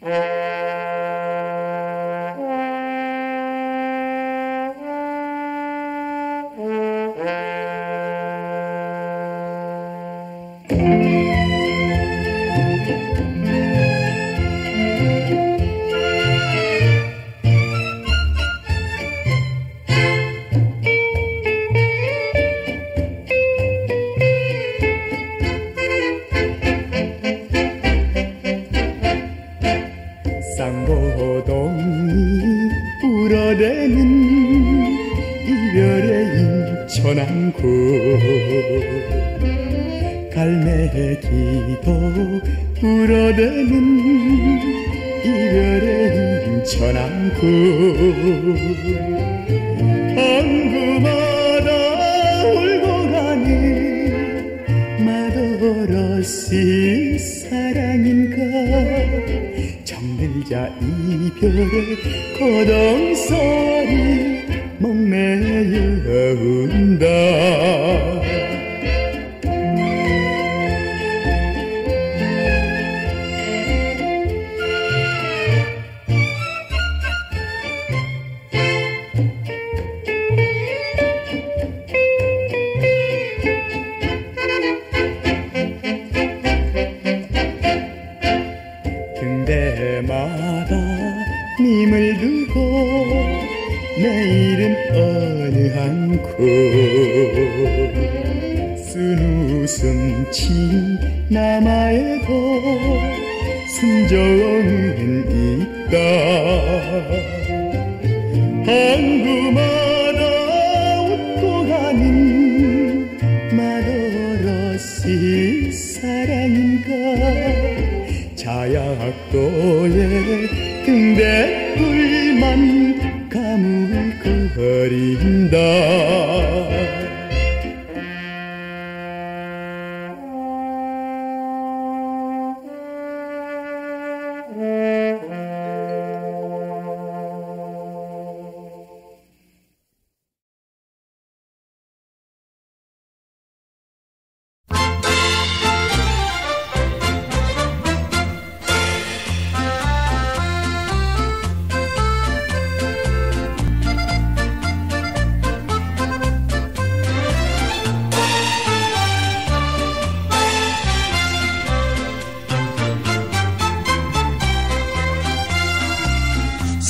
쌍 이별의 인천항구 갈매기도 울어대는 이별의 인천항구. 항구마다 울고 가는 마더러시 사랑인가. 정들자 이별의 고동소리 목 매여 운다. 등대마다 님을 두고 내일은 어느 한구 쓴웃음 친 남아에도 순정은 있다. 항구마다 웃고 가는 마더러시 사랑인가? 자약도의 등대불만 가물거린다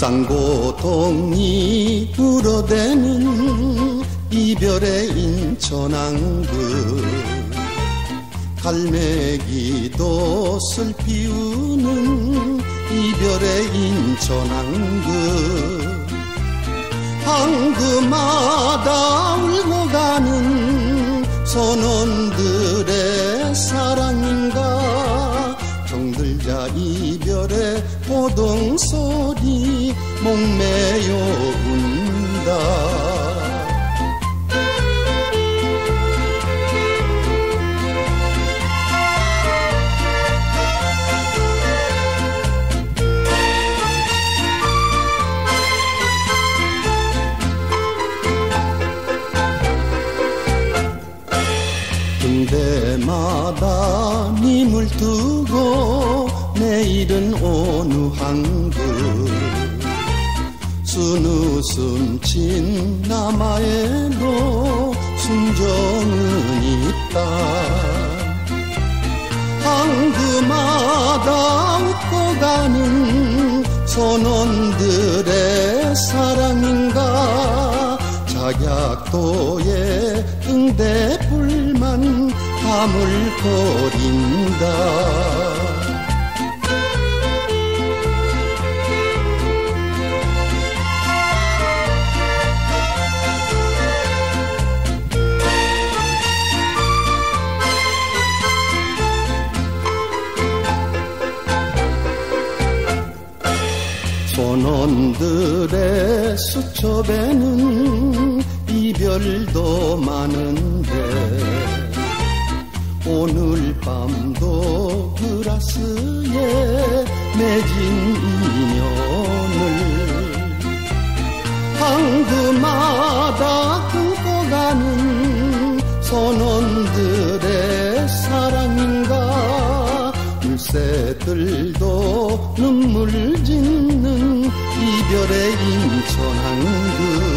쌍고동이 불어대는 이별의 인천항구 갈매기도 슬피우는 이별의 인천항구 항구마다 울고 가는 선원들의 사랑인가? 정들자 이별의 고동소리 목매여 운다. 등대마다 님을 두고 내일은 어느 항구 순 웃음 친 남아에도 순정은 있다. 항구마다 웃고 가는 선원들의 사랑인가? 작약도의 등대불만 가물거린다 선원들의 수첩에는 이별도 많은데 오늘 밤도 그라스에 맺은 인연을 항구마다 끊고 가는 선원들의 사랑인가? 물새들도 눈물 이별의 인천항구 그